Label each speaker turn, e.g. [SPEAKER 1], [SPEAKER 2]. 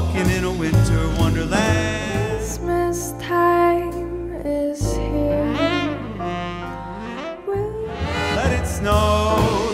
[SPEAKER 1] walking in a winter wonderland.
[SPEAKER 2] Christmas time is here.
[SPEAKER 1] Let it snow.